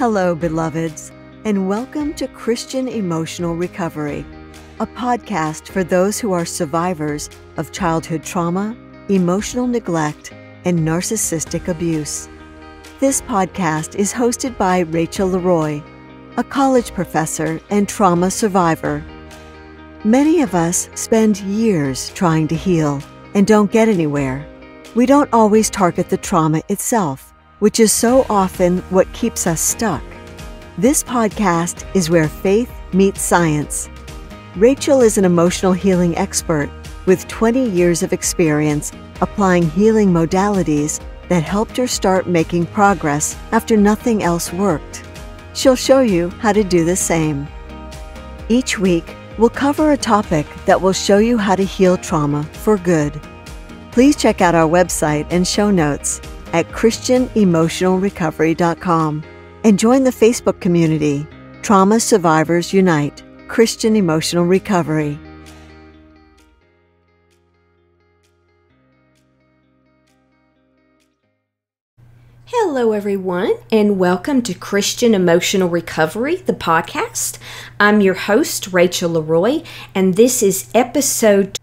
Hello, beloveds, and welcome to Christian Emotional Recovery, a podcast for those who are survivors of childhood trauma, emotional neglect, and narcissistic abuse. This podcast is hosted by Rachel Leroy, a college professor and trauma survivor. Many of us spend years trying to heal and don't get anywhere. We don't always target the trauma itself, which is so often what keeps us stuck. This podcast is where faith meets science. Rachel is an emotional healing expert with 20 years of experience applying healing modalities that helped her start making progress after nothing else worked. She'll show you how to do the same. Each week, we'll cover a topic that will show you how to heal trauma for good. Please check out our website and show notes at ChristianEmotionalRecovery.com and join the Facebook community, Trauma Survivors Unite Christian Emotional Recovery. Hello, everyone, and welcome to Christian Emotional Recovery, the podcast. I'm your host, Rachel Leroy, and this is episode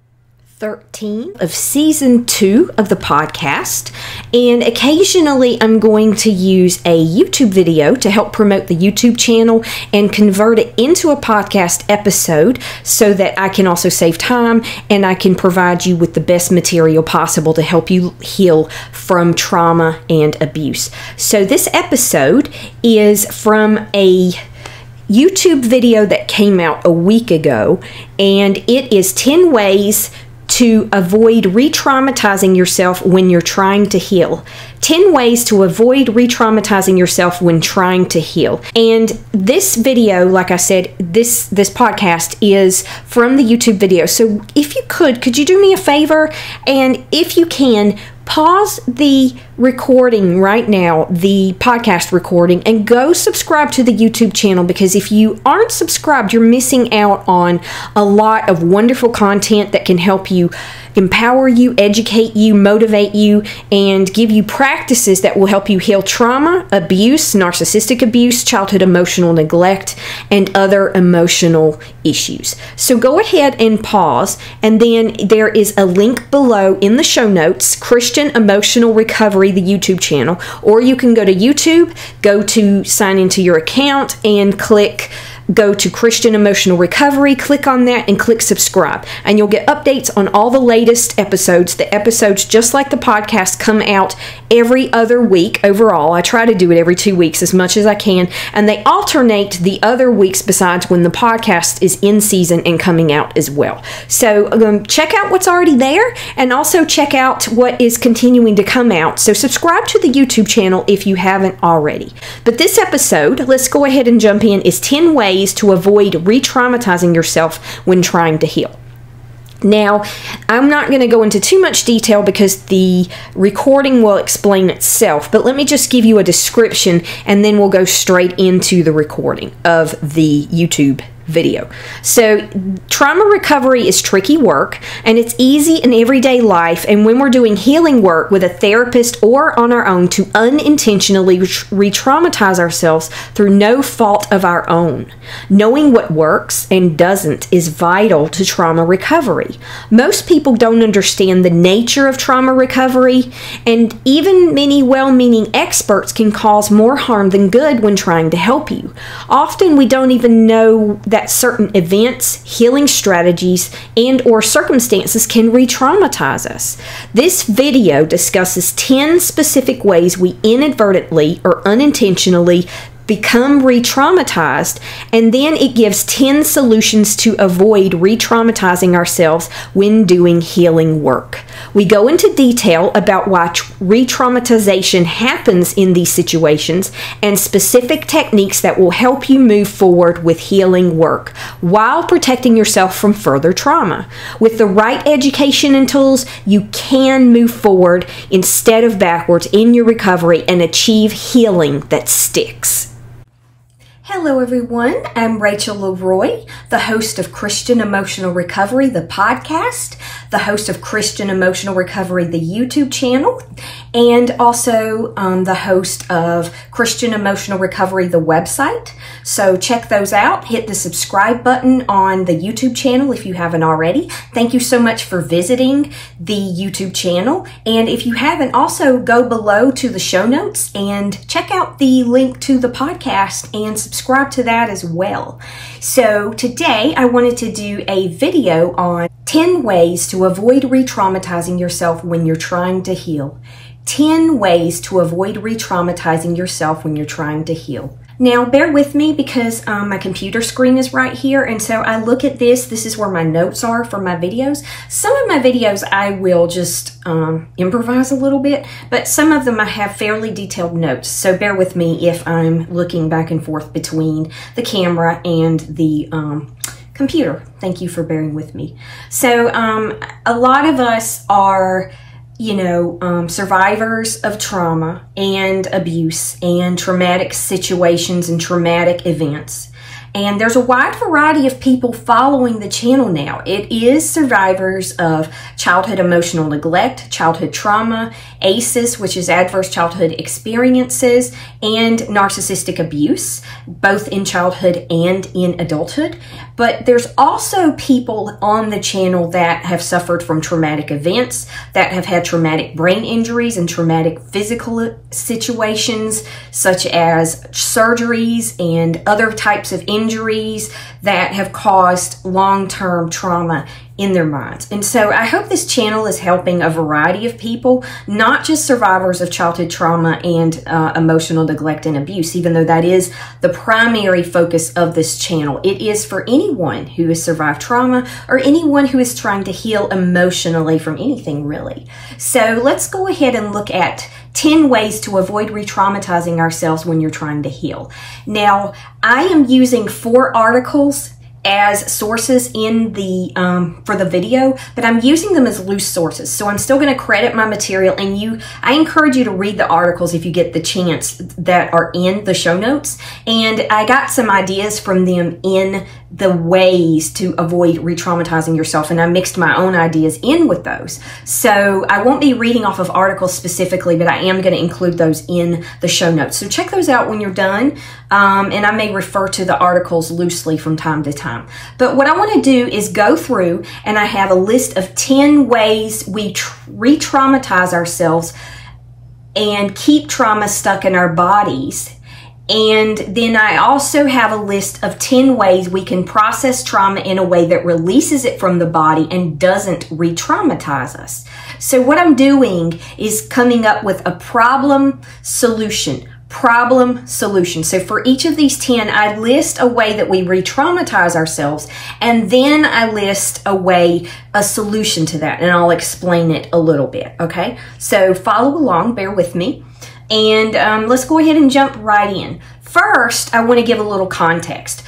13 of season two of the podcast. And occasionally, I'm going to use a YouTube video to help promote the YouTube channel and convert it into a podcast episode so that I can also save time and I can provide you with the best material possible to help you heal from trauma and abuse. So, this episode is from a YouTube video that came out a week ago, and it is 10 ways to avoid re traumatizing yourself when you're trying to heal. 10 ways to avoid re traumatizing yourself when trying to heal. And this video, like I said, this, this podcast is from the YouTube video. So if you could, could you do me a favor? And if you can, pause the recording right now, the podcast recording, and go subscribe to the YouTube channel because if you aren't subscribed, you're missing out on a lot of wonderful content that can help you empower you, educate you, motivate you, and give you practices that will help you heal trauma, abuse, narcissistic abuse, childhood emotional neglect, and other emotional issues. So go ahead and pause, and then there is a link below in the show notes Christian Emotional Recovery, the YouTube channel, or you can go to YouTube, go to sign into your account, and click go to Christian Emotional Recovery, click on that, and click subscribe. And you'll get updates on all the latest episodes. The episodes, just like the podcast, come out every other week overall. I try to do it every two weeks as much as I can. And they alternate the other weeks besides when the podcast is in season and coming out as well. So um, check out what's already there and also check out what is continuing to come out. So subscribe to the YouTube channel if you haven't already. But this episode, let's go ahead and jump in, is 10 ways ways to avoid re traumatizing yourself when trying to heal. Now, I'm not going to go into too much detail because the recording will explain itself, but let me just give you a description and then we'll go straight into the recording of the YouTube video. So, trauma recovery is tricky work and it's easy in everyday life. And when we're doing healing work with a therapist or on our own to unintentionally re traumatize ourselves through no fault of our own, knowing what works and doesn't is vital to trauma recovery. Most people don't understand the nature of trauma recovery, and even many well meaning experts can cause more harm than good when trying to help you. Often we don't even know that that certain events, healing strategies, and or circumstances can re-traumatize us. This video discusses 10 specific ways we inadvertently or unintentionally become re traumatized, and then it gives 10 solutions to avoid re traumatizing ourselves when doing healing work. We go into detail about why re traumatization happens in these situations and specific techniques that will help you move forward with healing work while protecting yourself from further trauma. With the right education and tools, you can move forward instead of backwards in your recovery and achieve healing that sticks. Hello, everyone. I'm Rachel Leroy, the host of Christian Emotional Recovery, the podcast. The host of Christian Emotional Recovery, the YouTube channel, and also um, the host of Christian Emotional Recovery, the website. So check those out. Hit the subscribe button on the YouTube channel if you haven't already. Thank you so much for visiting the YouTube channel. And if you haven't, also go below to the show notes and check out the link to the podcast and subscribe to that as well. So today I wanted to do a video on 10 ways to avoid re traumatizing yourself when you're trying to heal. 10 ways to avoid re traumatizing yourself when you're trying to heal. Now, bear with me because um, my computer screen is right here, and so I look at this. This is where my notes are for my videos. Some of my videos I will just um, improvise a little bit, but some of them I have fairly detailed notes, so bear with me if I'm looking back and forth between the camera and the um, computer. Thank you for bearing with me. So, um, a lot of us are you know, um, survivors of trauma and abuse and traumatic situations and traumatic events. And there's a wide variety of people following the channel now. It is survivors of childhood emotional neglect, childhood trauma, ACEs, which is adverse childhood experiences, and narcissistic abuse, both in childhood and in adulthood. But there's also people on the channel that have suffered from traumatic events, that have had traumatic brain injuries and traumatic physical situations, such as surgeries and other types of injuries that have caused long term trauma in their minds. And so I hope this channel is helping a variety of people, not just survivors of childhood trauma and uh, emotional neglect and abuse, even though that is the primary focus of this channel. It is for anyone who has survived trauma or anyone who is trying to heal emotionally from anything, really. So let's go ahead and look at 10 ways to avoid re traumatizing ourselves when you're trying to heal. Now, I am using four articles as sources in the um, for the video, but I'm using them as loose sources. So I'm still going to credit my material, and you, I encourage you to read the articles if you get the chance that are in the show notes. And I got some ideas from them in the ways to avoid re-traumatizing yourself, and I mixed my own ideas in with those. So I won't be reading off of articles specifically, but I am going to include those in the show notes. So check those out when you're done, um, and I may refer to the articles loosely from time to time time. But what I want to do is go through and I have a list of 10 ways we re traumatize ourselves and keep trauma stuck in our bodies. And then I also have a list of 10 ways we can process trauma in a way that releases it from the body and doesn't re traumatize us. So, what I'm doing is coming up with a problem solution problem solution. So for each of these 10, I list a way that we re-traumatize ourselves and then I list a way, a solution to that and I'll explain it a little bit. Okay. So follow along, bear with me and um, let's go ahead and jump right in. First, I want to give a little context.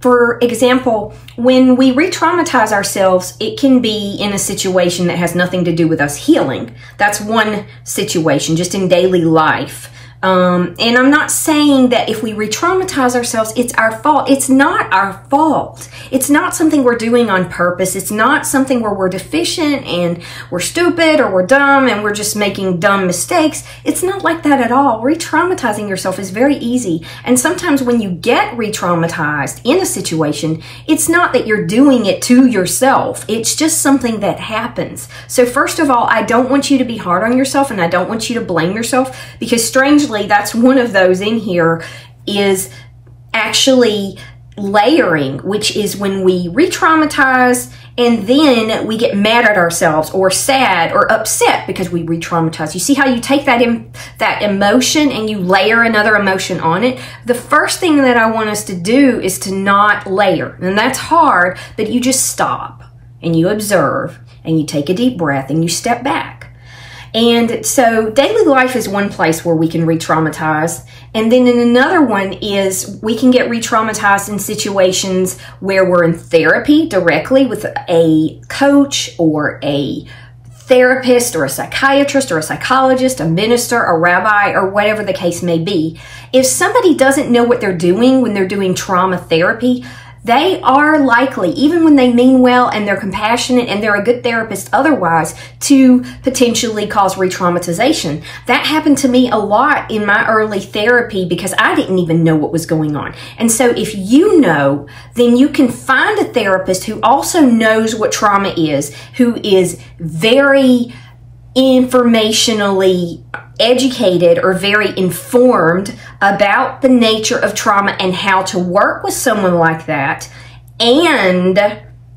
For example, when we re traumatize ourselves, it can be in a situation that has nothing to do with us healing. That's one situation, just in daily life. Um, and I'm not saying that if we re traumatize ourselves, it's our fault. It's not our fault. It's not something we're doing on purpose. It's not something where we're deficient and we're stupid or we're dumb and we're just making dumb mistakes. It's not like that at all. Re traumatizing yourself is very easy. And sometimes when you get re traumatized in a situation, it's not that you're doing it to yourself, it's just something that happens. So, first of all, I don't want you to be hard on yourself and I don't want you to blame yourself because strangely, actually, that's one of those in here is actually layering, which is when we re traumatize and then we get mad at ourselves or sad or upset because we re traumatize. You see how you take that, in, that emotion and you layer another emotion on it? The first thing that I want us to do is to not layer. And that's hard, but you just stop and you observe and you take a deep breath and you step back. And so daily life is one place where we can re traumatize. And then another one is we can get re traumatized in situations where we're in therapy directly with a coach or a therapist or a psychiatrist or a psychologist, a minister, a rabbi, or whatever the case may be. If somebody doesn't know what they're doing when they're doing trauma therapy, they are likely, even when they mean well and they're compassionate and they're a good therapist otherwise, to potentially cause re traumatization. That happened to me a lot in my early therapy because I didn't even know what was going on. And so if you know, then you can find a therapist who also knows what trauma is, who is very informationally educated or very informed about the nature of trauma and how to work with someone like that and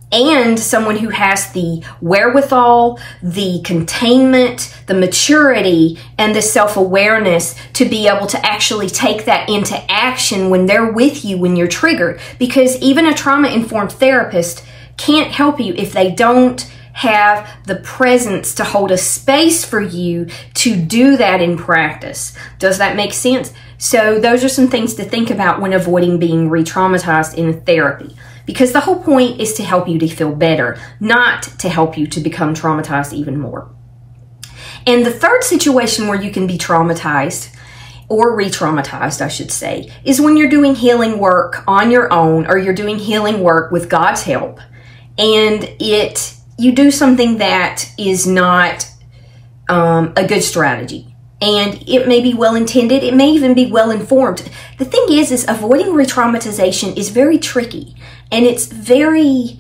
and someone who has the wherewithal, the containment, the maturity, and the self awareness to be able to actually take that into action when they're with you when you're triggered. Because even a trauma informed therapist can't help you if they don't have the presence to hold a space for you to do that in practice. Does that make sense? So, those are some things to think about when avoiding being re traumatized in therapy. Because the whole point is to help you to feel better, not to help you to become traumatized even more. And the third situation where you can be traumatized or re traumatized, I should say, is when you're doing healing work on your own or you're doing healing work with God's help and it you do something that is not um, a good strategy. And it may be well intended it may even be well informed the thing is is avoiding re-traumatization is very tricky. And it's very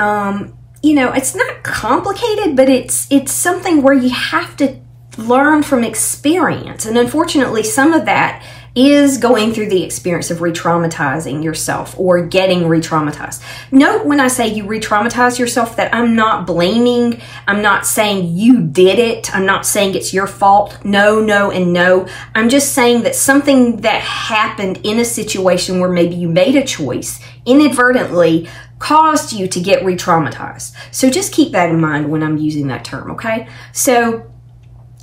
um, you know it's not complicated but it's it's something where you have to learn from experience. And unfortunately some of that is going through the experience of re traumatizing yourself or getting re traumatized. Note when I say you re traumatize yourself that I'm not blaming, I'm not saying you did it, I'm not saying it's your fault. No, no, and no. I'm just saying that something that happened in a situation where maybe you made a choice inadvertently caused you to get re traumatized. So just keep that in mind when I'm using that term, okay? So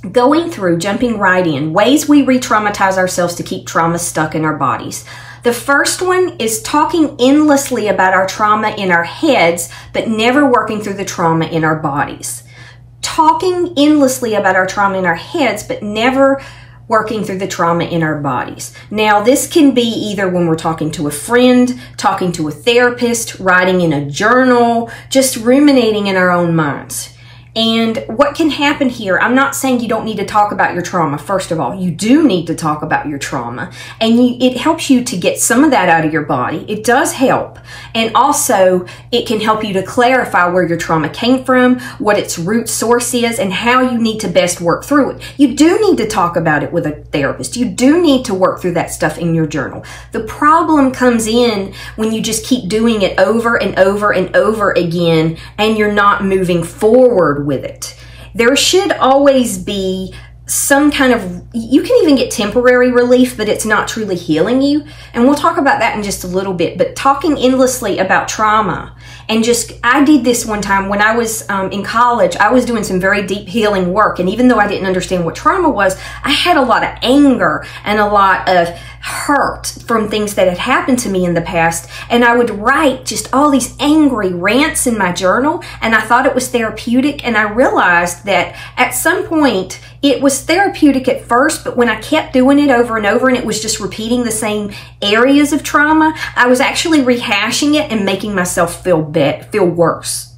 going through, jumping right in, ways we re traumatize ourselves to keep trauma stuck in our bodies. The first one is talking endlessly about our trauma in our heads, but never working through the trauma in our bodies. Talking endlessly about our trauma in our heads, but never working through the trauma in our bodies. Now, this can be either when we're talking to a friend, talking to a therapist, writing in a journal, just ruminating in our own minds. And what can happen here, I'm not saying you don't need to talk about your trauma. First of all, you do need to talk about your trauma and you, it helps you to get some of that out of your body. It does help. And also it can help you to clarify where your trauma came from, what its root source is, and how you need to best work through it. You do need to talk about it with a therapist. You do need to work through that stuff in your journal. The problem comes in when you just keep doing it over and over and over again and you're not moving forward with it. There should always be some kind of you can even get temporary relief but it's not truly healing you and we'll talk about that in just a little bit but talking endlessly about trauma and just i did this one time when i was um, in college i was doing some very deep healing work and even though i didn't understand what trauma was i had a lot of anger and a lot of hurt from things that had happened to me in the past. And I would write just all these angry rants in my journal. And I thought it was therapeutic. And I realized that at some point it was therapeutic at first, but when I kept doing it over and over and it was just repeating the same areas of trauma, I was actually rehashing it and making myself feel be- feel worse.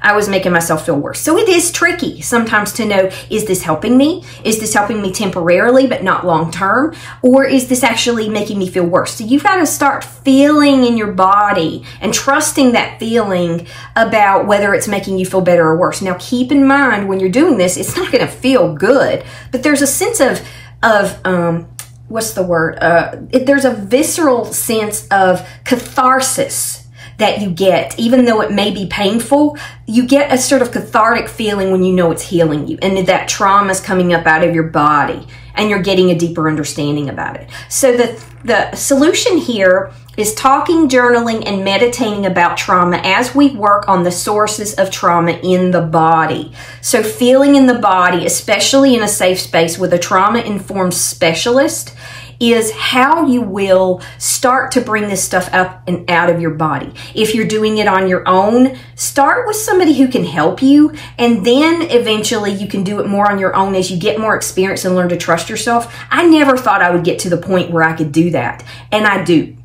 I was making myself feel worse. So it is tricky sometimes to know is this helping me? Is this helping me temporarily but not long term? Or is this actually making me feel worse? So you've got to start feeling in your body and trusting that feeling about whether it's making you feel better or worse. Now keep in mind when you're doing this, it's not going to feel good, but there's a sense of, of, um, what's the word? Uh, it, there's a visceral sense of catharsis that you get, even though it may be painful, you get a sort of cathartic feeling when you know it's healing you and that trauma is coming up out of your body and you're getting a deeper understanding about it. So the, the solution here is talking, journaling, and meditating about trauma as we work on the sources of trauma in the body. So feeling in the body, especially in a safe space with a trauma informed specialist, is how you will start to bring this stuff up and out of your body. If you're doing it on your own, start with somebody who can help you, and then eventually you can do it more on your own as you get more experience and learn to trust yourself. I never thought I would get to the point where I could do that, and I do.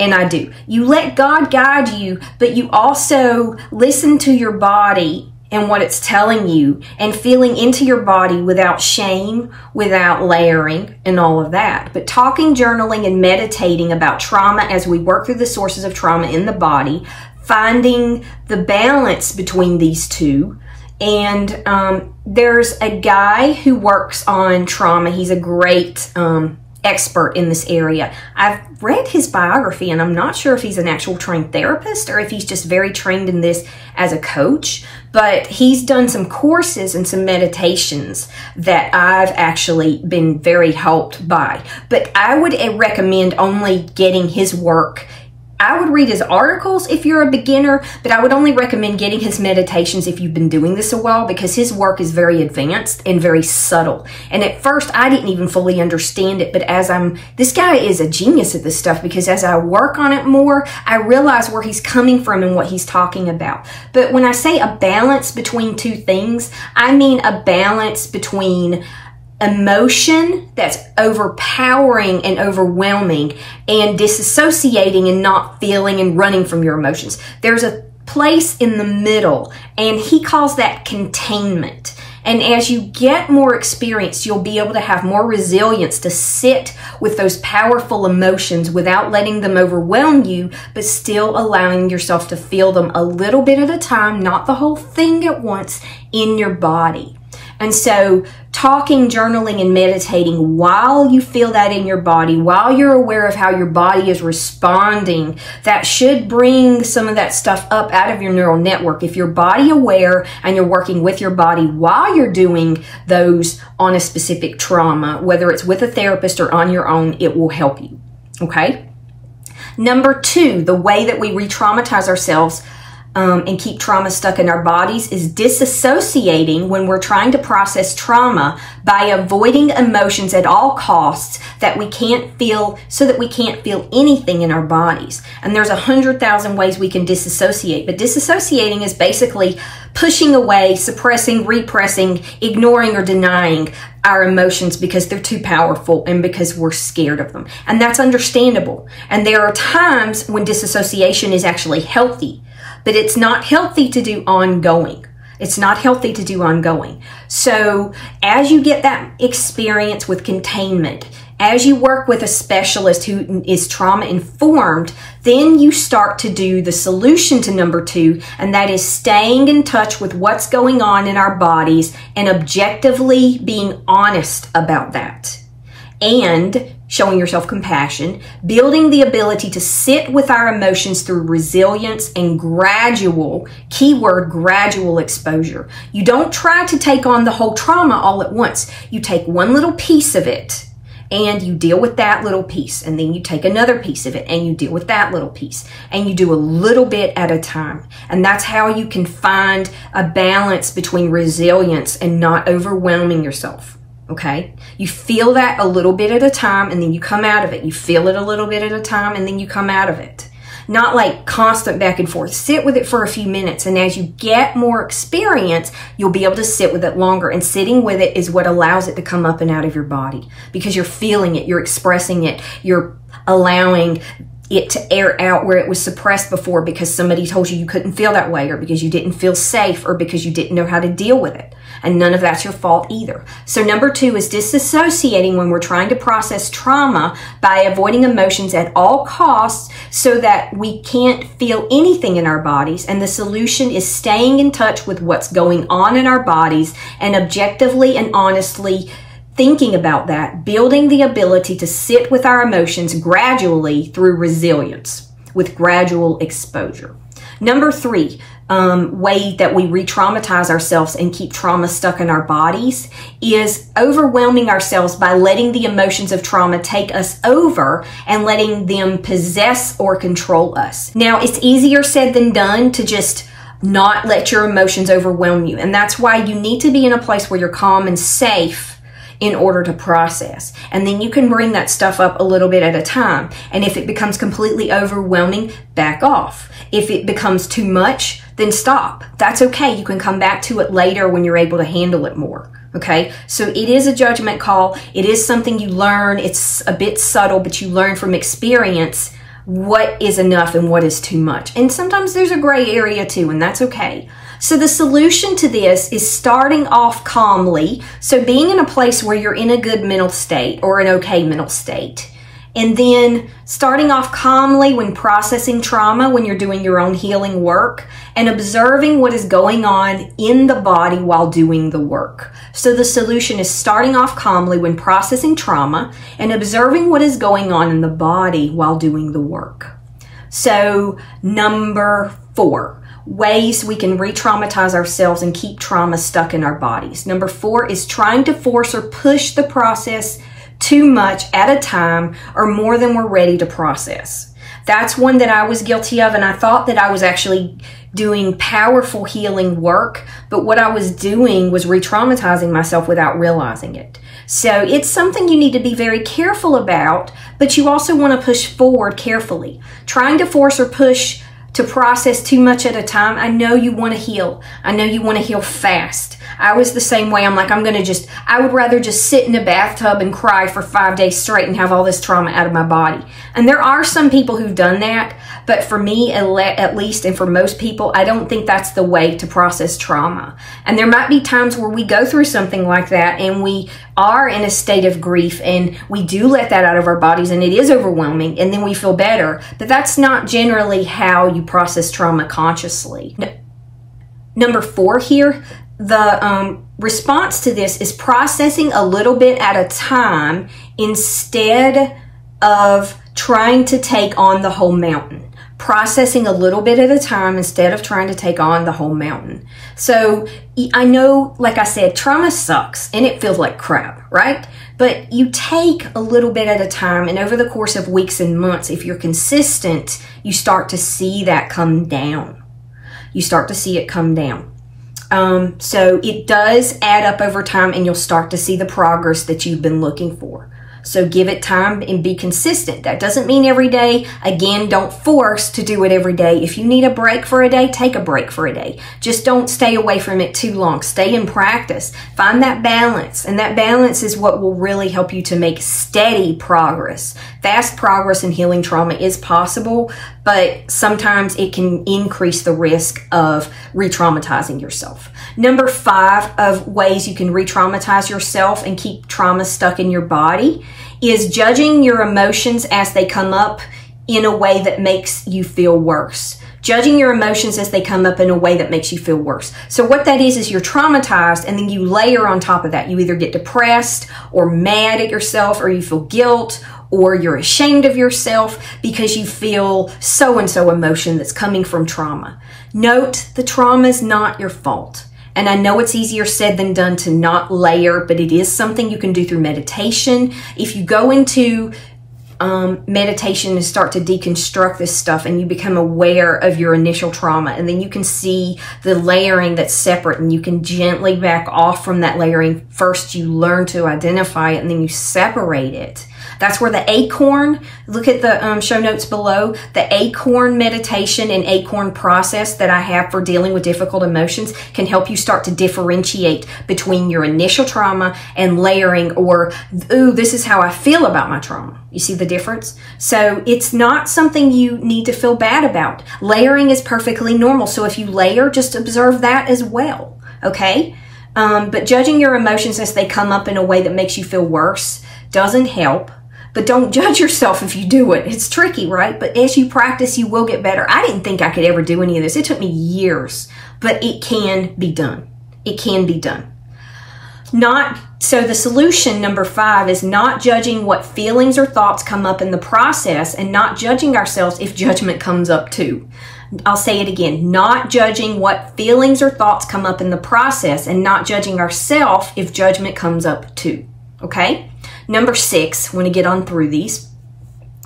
And I do. You let God guide you, but you also listen to your body and what it's telling you and feeling into your body without shame, without layering, and all of that. But talking, journaling, and meditating about trauma as we work through the sources of trauma in the body, finding the balance between these two. And um, there's a guy who works on trauma. He's a great um, expert in this area. I've read his biography and I'm not sure if he's an actual trained therapist or if he's just very trained in this as a coach, but he's done some courses and some meditations that I've actually been very helped by. But I would eh, recommend only getting his work I would read his articles if you're a beginner, but I would only recommend getting his meditations if you've been doing this a while because his work is very advanced and very subtle. And at first, I didn't even fully understand it, but as I'm, this guy is a genius at this stuff because as I work on it more, I realize where he's coming from and what he's talking about. But when I say a balance between two things, I mean a balance between emotion that's overpowering and overwhelming and disassociating and not feeling and running from your emotions. There's a place in the middle and he calls that containment. And as you get more experience, you'll be able to have more resilience to sit with those powerful emotions without letting them overwhelm you, but still allowing yourself to feel them a little bit at a time, not the whole thing at once in your body. And so, talking, journaling, and meditating while you feel that in your body, while you're aware of how your body is responding, that should bring some of that stuff up out of your neural network. If you're body aware and you're working with your body while you're doing those on a specific trauma, whether it's with a therapist or on your own, it will help you. Okay? Number two, the way that we re traumatize ourselves um, and keep trauma stuck in our bodies is disassociating when we're trying to process trauma by avoiding emotions at all costs that we can't feel so that we can't feel anything in our bodies. And there's a hundred thousand ways we can disassociate, but disassociating is basically pushing away, suppressing, repressing, ignoring, or denying our emotions because they're too powerful and because we're scared of them. And that's understandable. And there are times when disassociation is actually healthy but it's not healthy to do ongoing. It's not healthy to do ongoing. So, as you get that experience with containment, as you work with a specialist who is trauma informed, then you start to do the solution to number two, and that is staying in touch with what's going on in our bodies and objectively being honest about that. And showing yourself compassion, building the ability to sit with our emotions through resilience and gradual, keyword gradual exposure. You don't try to take on the whole trauma all at once. You take one little piece of it and you deal with that little piece and then you take another piece of it and you deal with that little piece and you do a little bit at a time and that's how you can find a balance between resilience and not overwhelming yourself Okay. You feel that a little bit at a time and then you come out of it. You feel it a little bit at a time and then you come out of it. Not like constant back and forth. Sit with it for a few minutes. And as you get more experience, you'll be able to sit with it longer. And sitting with it is what allows it to come up and out of your body because you're feeling it. You're expressing it. You're allowing it to air out where it was suppressed before because somebody told you you couldn't feel that way or because you didn't feel safe or because you didn't know how to deal with it. And none of that's your fault either. So number two is disassociating when we're trying to process trauma by avoiding emotions at all costs so that we can't feel anything in our bodies. And the solution is staying in touch with what's going on in our bodies and objectively and honestly thinking about that, building the ability to sit with our emotions gradually through resilience with gradual exposure. Number three, um, way that we re traumatize ourselves and keep trauma stuck in our bodies is overwhelming ourselves by letting the emotions of trauma take us over and letting them possess or control us. Now, it's easier said than done to just not let your emotions overwhelm you. And that's why you need to be in a place where you're calm and safe in order to process. And then you can bring that stuff up a little bit at a time. And if it becomes completely overwhelming, back off. If it becomes too much, then stop. That's okay. You can come back to it later when you're able to handle it more. Okay. So it is a judgment call. It is something you learn. It's a bit subtle, but you learn from experience what is enough and what is too much. And sometimes there's a gray area too, and that's okay. So the solution to this is starting off calmly. So being in a place where you're in a good mental state or an okay mental state. And then starting off calmly when processing trauma, when you're doing your own healing work, and observing what is going on in the body while doing the work. So the solution is starting off calmly when processing trauma and observing what is going on in the body while doing the work. So, number four, ways we can re traumatize ourselves and keep trauma stuck in our bodies. Number four is trying to force or push the process too much at a time or more than we're ready to process. That's one that I was guilty of, and I thought that I was actually doing powerful healing work, but what I was doing was re traumatizing myself without realizing it. So it's something you need to be very careful about, but you also want to push forward carefully. Trying to force or push to process too much at a time. I know you want to heal. I know you want to heal fast. I was the same way. I'm like, I'm going to just, I would rather just sit in a bathtub and cry for five days straight and have all this trauma out of my body. And there are some people who've done that, but for me, at least, and for most people, I don't think that's the way to process trauma. And there might be times where we go through something like that and we are in a state of grief and we do let that out of our bodies and it is overwhelming and then we feel better. But that's not generally how you process trauma consciously. Number four here, the um, response to this is processing a little bit at a time instead of trying to take on the whole mountain. Processing a little bit at a time instead of trying to take on the whole mountain. So I know, like I said, trauma sucks and it feels like crap, right? But you take a little bit at a time, and over the course of weeks and months, if you're consistent, you start to see that come down. You start to see it come down. Um, so it does add up over time, and you'll start to see the progress that you've been looking for. So give it time and be consistent. That doesn't mean every day. Again, don't force to do it every day. If you need a break for a day, take a break for a day. Just don't stay away from it too long. Stay in practice. Find that balance. And that balance is what will really help you to make steady progress. Fast progress in healing trauma is possible, but sometimes it can increase the risk of re traumatizing yourself. Number five of ways you can re traumatize yourself and keep trauma stuck in your body is judging your emotions as they come up in a way that makes you feel worse. Judging your emotions as they come up in a way that makes you feel worse. So what that is, is you're traumatized and then you layer on top of that. You either get depressed or mad at yourself or you feel guilt or you're ashamed of yourself because you feel so and so emotion that's coming from trauma. Note the trauma is not your fault. And I know it's easier said than done to not layer, but it is something you can do through meditation. If you go into um, meditation and start to deconstruct this stuff and you become aware of your initial trauma and then you can see the layering that's separate and you can gently back off from that layering first you learn to identify it and then you separate it that's where the acorn, look at the um, show notes below, the acorn meditation and acorn process that I have for dealing with difficult emotions can help you start to differentiate between your initial trauma and layering or, ooh, this is how I feel about my trauma. You see the difference? So it's not something you need to feel bad about. Layering is perfectly normal. So if you layer, just observe that as well. Okay? Um, but judging your emotions as they come up in a way that makes you feel worse doesn't help. But don't judge yourself if you do it. It's tricky, right? But as you practice, you will get better. I didn't think I could ever do any of this. It took me years, but it can be done. It can be done. Not so the solution number 5 is not judging what feelings or thoughts come up in the process and not judging ourselves if judgment comes up too. I'll say it again, not judging what feelings or thoughts come up in the process and not judging ourselves if judgment comes up too. Okay? Number six, want to get on through these.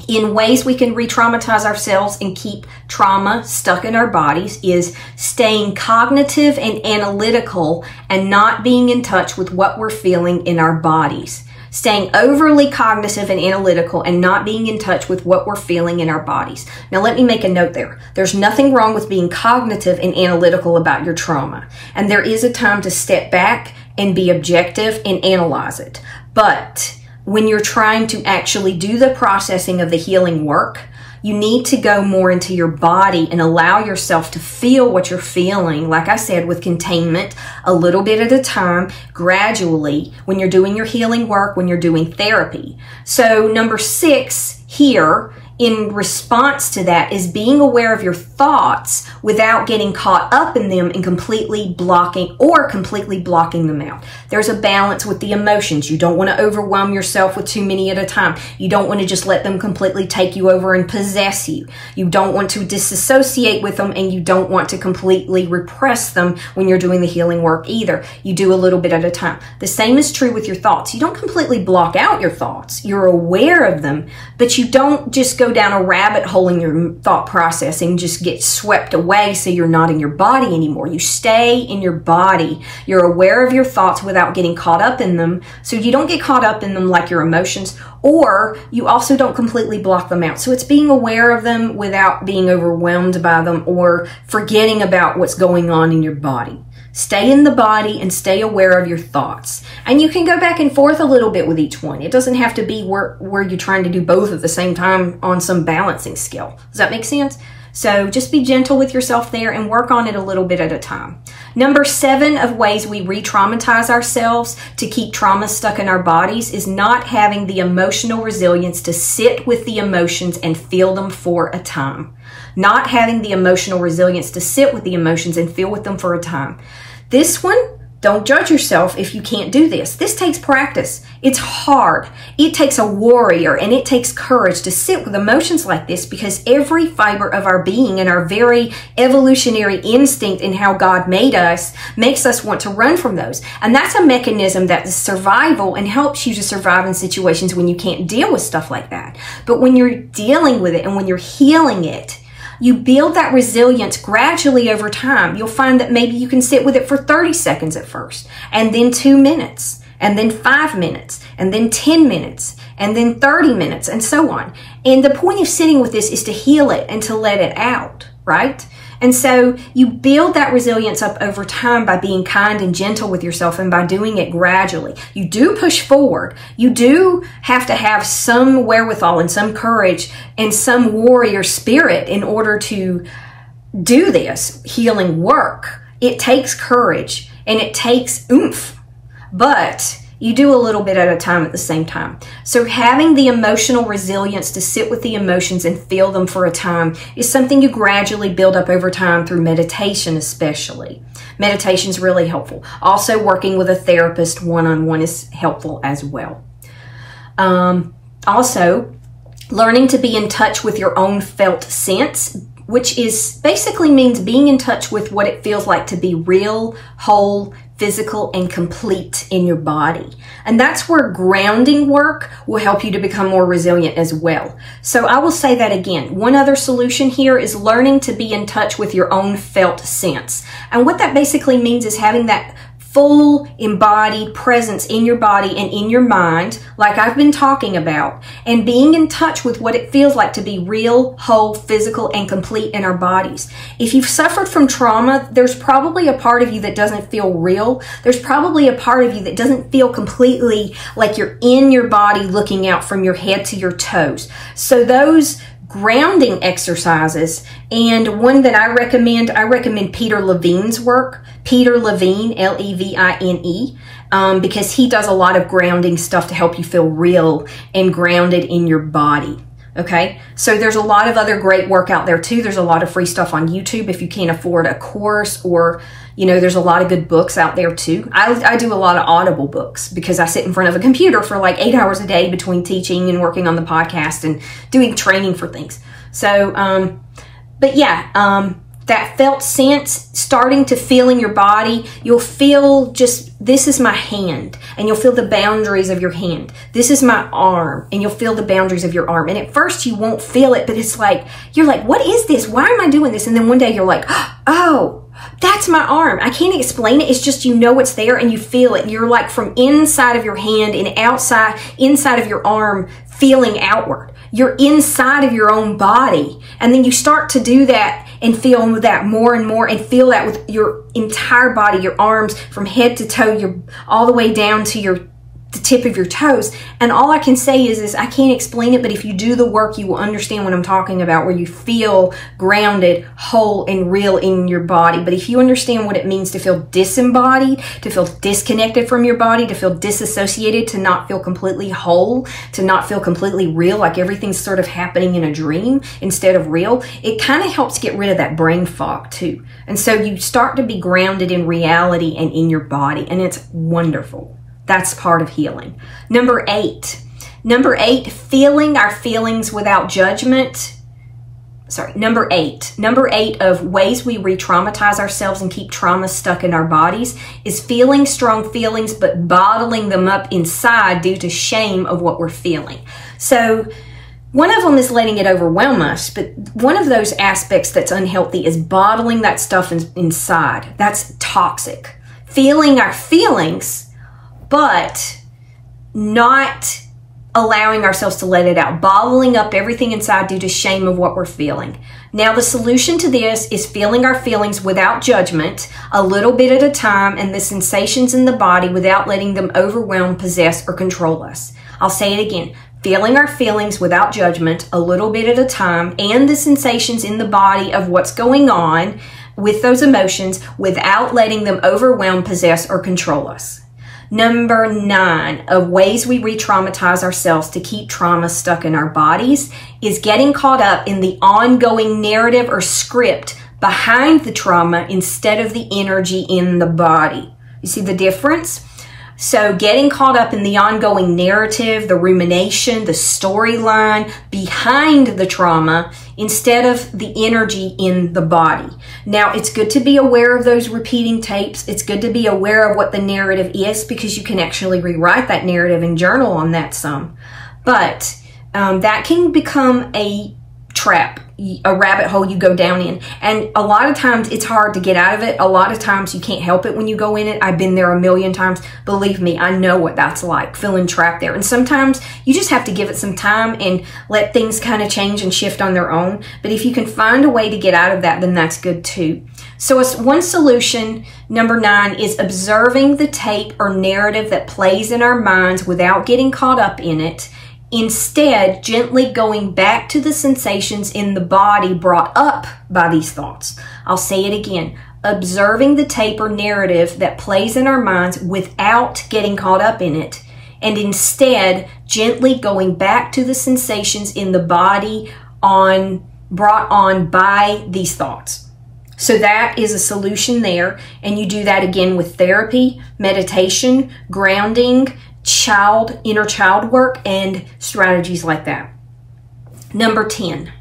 In ways we can re traumatize ourselves and keep trauma stuck in our bodies is staying cognitive and analytical and not being in touch with what we're feeling in our bodies. Staying overly cognitive and analytical and not being in touch with what we're feeling in our bodies. Now, let me make a note there. There's nothing wrong with being cognitive and analytical about your trauma. And there is a time to step back and be objective and analyze it. But when you're trying to actually do the processing of the healing work, You need to go more into your body and allow yourself to feel what you're feeling, like I said, with containment, a little bit at a time, gradually, when you're doing your healing work, when you're doing therapy. So, number six here in response to that is being aware of your thoughts without getting caught up in them and completely blocking or completely blocking them out. There's a balance with the emotions. You don't want to overwhelm yourself with too many at a time. You don't want to just let them completely take you over and possess you. You don't want to disassociate with them and you don't want to completely repress them when you're doing the healing work either. You do a little bit at a time. The same is true with your thoughts. You don't completely block out your thoughts. You're aware of them, but you don't just go down a rabbit hole in your thought process and just get swept away so you're not in your body anymore. You stay in your body. You're aware of your thoughts without getting caught up in them. So you don't get caught up in them like your emotions, or you also don't completely block them out. So it's being aware of them without being overwhelmed by them or forgetting about what's going on in your body. Stay in the body and stay aware of your thoughts. And you can go back and forth a little bit with each one. It doesn't have to be where, where you're trying to do both at the same time on some balancing skill. Does that make sense? So just be gentle with yourself there and work on it a little bit at a time. Number seven of ways we re traumatize ourselves to keep trauma stuck in our bodies is not having the emotional resilience to sit with the emotions and feel them for a time. Not having the emotional resilience to sit with the emotions and feel with them for a time. This one, don't judge yourself if you can't do this. This takes practice. It's hard. It takes a warrior and it takes courage to sit with emotions like this because every fiber of our being and our very evolutionary instinct in how God made us makes us want to run from those. And that's a mechanism that is survival and helps you to survive in situations when you can't deal with stuff like that. But when you're dealing with it and when you're healing it, you build that resilience gradually over time. You'll find that maybe you can sit with it for 30 seconds at first, and then two minutes, and then five minutes, and then 10 minutes, and then 30 minutes, and so on. And the point of sitting with this is to heal it and to let it out, right? And so you build that resilience up over time by being kind and gentle with yourself and by doing it gradually. You do push forward. You do have to have some wherewithal and some courage and some warrior spirit in order to do this healing work. It takes courage and it takes oomph. But you do a little bit at a time at the same time. So having the emotional resilience to sit with the emotions and feel them for a time is something you gradually build up over time through meditation, especially. Meditation is really helpful. Also, working with a therapist one on one is helpful as well. Um, also, learning to be in touch with your own felt sense which is basically means being in touch with what it feels like to be real, whole, physical and complete in your body. And that's where grounding work will help you to become more resilient as well. So I will say that again. One other solution here is learning to be in touch with your own felt sense. And what that basically means is having that full embodied presence in your body and in your mind, like I've been talking about, and being in touch with what it feels like to be real, whole, physical, and complete in our bodies. If you've suffered from trauma, there's probably a part of you that doesn't feel real. There's probably a part of you that doesn't feel completely like you're in your body looking out from your head to your toes. So those grounding exercises. And one that I recommend, I recommend Peter Levine's work. Peter Levine, L E V I N E, um, because he does a lot of grounding stuff to help you feel real and grounded in your body. Okay, so there's a lot of other great work out there too. There's a lot of free stuff on YouTube if you can't afford a course, or you know, there's a lot of good books out there too. I, I do a lot of audible books because I sit in front of a computer for like eight hours a day between teaching and working on the podcast and doing training for things. So, um, but yeah, um, that felt sense starting to feel in your body. You'll feel just, this is my hand, and you'll feel the boundaries of your hand. This is my arm, and you'll feel the boundaries of your arm. And at first you won't feel it, but it's like, you're like, what is this? Why am I doing this? And then one day you're like, oh, that's my arm. I can't explain it. It's just you know it's there and you feel it. You're like from inside of your hand and outside, inside of your arm, feeling outward. You're inside of your own body. And then you start to do that and feel that more and more and feel that with your entire body, your arms from head to toe, your all the way down to your the tip of your toes. And all I can say is, is I can't explain it, but if you do the work, you will understand what I'm talking about, where you feel grounded, whole, and real in your body. But if you understand what it means to feel disembodied, to feel disconnected from your body, to feel disassociated, to not feel completely whole, to not feel completely real, like everything's sort of happening in a dream instead of real, it kind of helps get rid of that brain fog too. And so you start to be grounded in reality and in your body, and it's wonderful. That's part of healing. Number eight. Number eight, feeling our feelings without judgment. Sorry, number eight. Number eight of ways we re traumatize ourselves and keep trauma stuck in our bodies is feeling strong feelings but bottling them up inside due to shame of what we're feeling. So, one of them is letting it overwhelm us, but one of those aspects that's unhealthy is bottling that stuff in, inside. That's toxic. Feeling our feelings but not allowing ourselves to let it out, bottling up everything inside due to shame of what we're feeling. Now, the solution to this is feeling our feelings without judgment, a little bit at a time, and the sensations in the body without letting them overwhelm, possess, or control us. I'll say it again. Feeling our feelings without judgment, a little bit at a time, and the sensations in the body of what's going on with those emotions without letting them overwhelm, possess, or control us. Number nine of ways we re traumatize ourselves to keep trauma stuck in our bodies is getting caught up in the ongoing narrative or script behind the trauma instead of the energy in the body. You see the difference? So, getting caught up in the ongoing narrative, the rumination, the storyline behind the trauma instead of the energy in the body. Now, it's good to be aware of those repeating tapes. It's good to be aware of what the narrative is because you can actually rewrite that narrative and journal on that some. But um, that can become a trap a rabbit hole you go down in. And a lot of times it's hard to get out of it. A lot of times you can't help it when you go in it. I've been there a million times. Believe me, I know what that's like, feeling trapped there. And sometimes you just have to give it some time and let things kind of change and shift on their own. But if you can find a way to get out of that, then that's good too. So one solution, number nine, is observing the tape or narrative that plays in our minds without getting caught up in it Instead, gently going back to the sensations in the body brought up by these thoughts. I'll say it again. Observing the tape or narrative that plays in our minds without getting caught up in it, and instead gently going back to the sensations in the body on brought on by these thoughts. So that is a solution there. And you do that again with therapy, meditation, grounding, child, inner child work, and strategies like that. Number 10.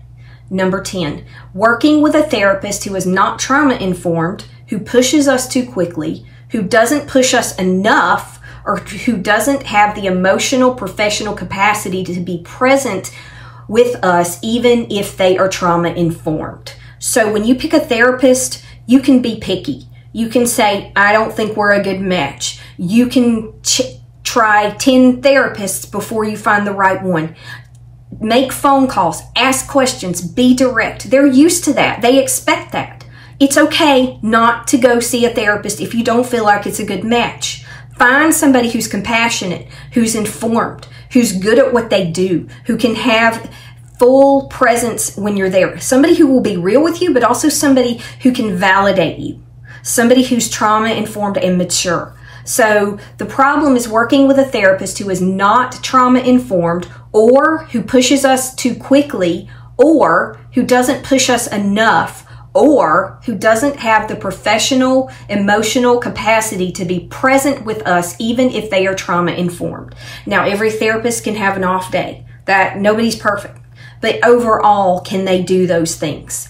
Number 10. Working with a therapist who is not trauma informed, who pushes us too quickly, who doesn't push us enough, or who doesn't have the emotional professional capacity to be present with us, even if they are trauma informed. So when you pick a therapist, you can be picky. You can say, I don't think we're a good match. You can try 10 therapists before you find the right one. Make phone calls, ask questions, be direct. They're used to that. They expect that. It's okay not to go see a therapist if you don't feel like it's a good match. Find somebody who's compassionate, who's informed, who's good at what they do, who can have full presence when you're there. Somebody who will be real with you, but also somebody who can validate you. Somebody who's trauma informed and mature. So the problem is working with a therapist who is not trauma informed or who pushes us too quickly or who doesn't push us enough or who doesn't have the professional emotional capacity to be present with us even if they are trauma informed. Now every therapist can have an off day. That nobody's perfect. But overall, can they do those things?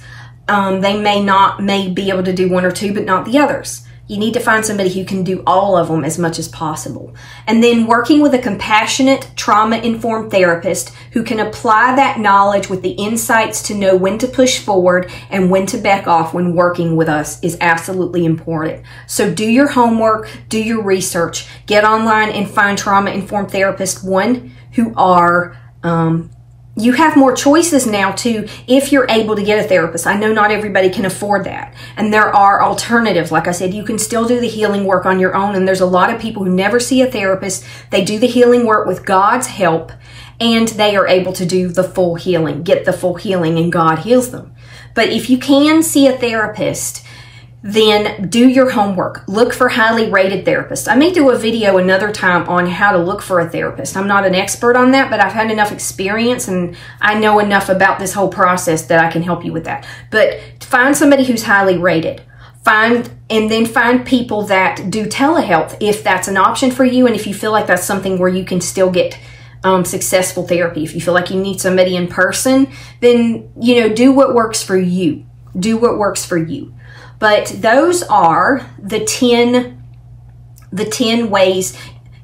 Um, they may not, may be able to do one or two, but not the others. You need to find somebody who can do all of them as much as possible. And then working with a compassionate, trauma informed therapist who can apply that knowledge with the insights to know when to push forward and when to back off when working with us is absolutely important. So do your homework, do your research, get online and find trauma informed therapists, one, who are um, you have more choices now too if you're able to get a therapist. I know not everybody can afford that. And there are alternatives. Like I said, you can still do the healing work on your own. And there's a lot of people who never see a therapist. They do the healing work with God's help and they are able to do the full healing, get the full healing, and God heals them. But if you can see a therapist, then do your homework. Look for highly rated therapists. I may do a video another time on how to look for a therapist. I'm not an expert on that, but I've had enough experience and I know enough about this whole process that I can help you with that. But find somebody who's highly rated. Find and then find people that do telehealth if that's an option for you and if you feel like that's something where you can still get um, successful therapy. If you feel like you need somebody in person, then you know do what works for you. Do what works for you. But those are the 10 the 10 ways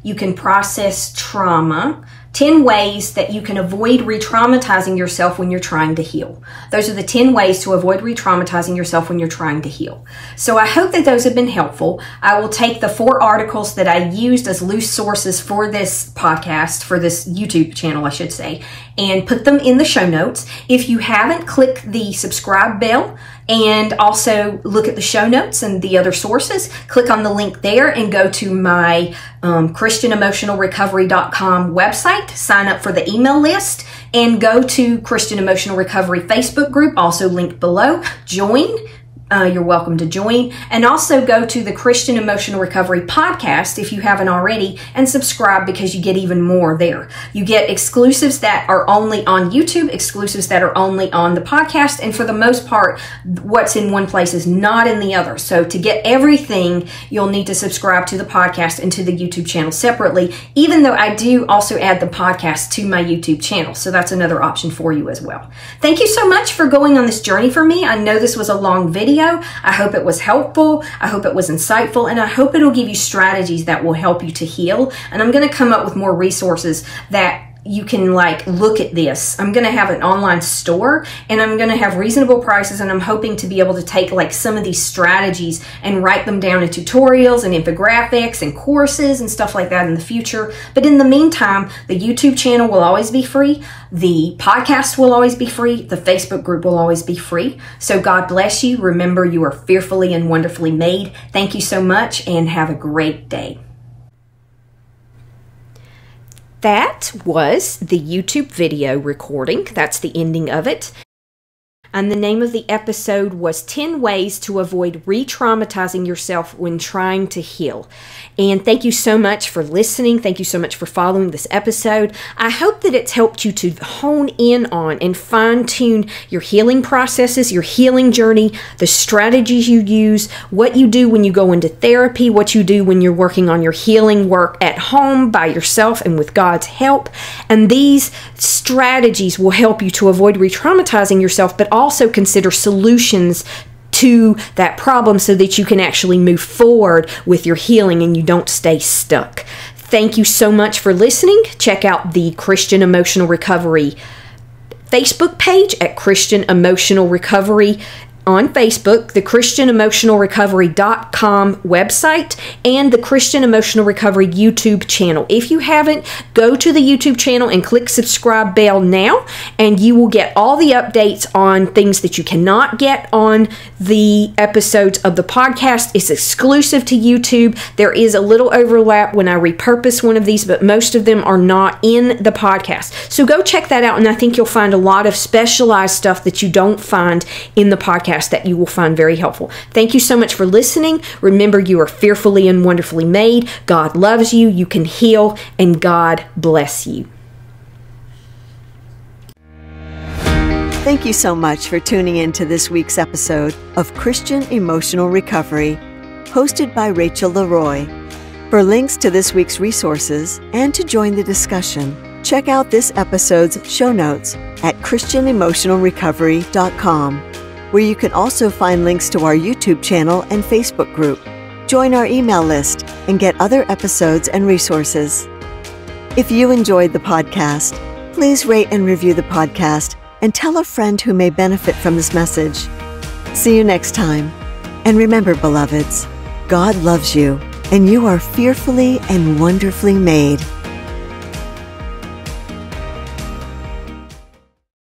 you can process trauma 10 ways that you can avoid re traumatizing yourself when you're trying to heal. Those are the 10 ways to avoid re traumatizing yourself when you're trying to heal. So I hope that those have been helpful. I will take the four articles that I used as loose sources for this podcast, for this YouTube channel, I should say, and put them in the show notes. If you haven't, click the subscribe bell and also look at the show notes and the other sources. Click on the link there and go to my um, ChristianEmotionalRecovery.com website. Sign up for the email list and go to Christian Emotional Recovery Facebook group, also linked below. Join uh, you're welcome to join. And also go to the Christian Emotional Recovery podcast if you haven't already and subscribe because you get even more there. You get exclusives that are only on YouTube, exclusives that are only on the podcast, and for the most part, what's in one place is not in the other. So to get everything, you'll need to subscribe to the podcast and to the YouTube channel separately, even though I do also add the podcast to my YouTube channel. So that's another option for you as well. Thank you so much for going on this journey for me. I know this was a long video video. I hope it was helpful. I hope it was insightful. And I hope it'll give you strategies that will help you to heal. And I'm going to come up with more resources that you can like look at this. I'm going to have an online store and I'm going to have reasonable prices and I'm hoping to be able to take like some of these strategies and write them down in tutorials and infographics and courses and stuff like that in the future. But in the meantime, the YouTube channel will always be free. The podcast will always be free. The Facebook group will always be free. So God bless you. Remember you are fearfully and wonderfully made. Thank you so much and have a great day. That was the YouTube video recording. That's the ending of it and the name of the episode was 10 Ways to Avoid Re Traumatizing Yourself When Trying to Heal. And thank you so much for listening. Thank you so much for following this episode. I hope that it's helped you to hone in on and fine tune your healing processes, your healing journey, the strategies you use, what you do when you go into therapy, what you do when you're working on your healing work at home by yourself and with God's help. And these strategies will help you to avoid re traumatizing yourself, but also also consider solutions to that problem so that you can actually move forward with your healing and you don't stay stuck. Thank you so much for listening. Check out the Christian Emotional Recovery Facebook page at Christian Emotional Recovery on Facebook, the ChristianEmotionalRecovery.com website, and the Christian Emotional Recovery YouTube channel. If you haven't, go to the YouTube channel and click subscribe bell now, and you will get all the updates on things that you cannot get on the episodes of the podcast. It's exclusive to YouTube. There is a little overlap when I repurpose one of these, but most of them are not in the podcast. So go check that out, and I think you'll find a lot of specialized stuff that you don't find in the podcast podcast that you will find very helpful. Thank you so much for listening. Remember, you are fearfully and wonderfully made. God loves you. You can heal, and God bless you. Thank you so much for tuning in to this week's episode of Christian Emotional Recovery, hosted by Rachel Leroy. For links to this week's resources and to join the discussion, check out this episode's show notes at ChristianEmotionalRecovery.com where you can also find links to our YouTube channel and Facebook group. Join our email list and get other episodes and resources. If you enjoyed the podcast, please rate and review the podcast and tell a friend who may benefit from this message. See you next time. And remember, beloveds, God loves you, and you are fearfully and wonderfully made.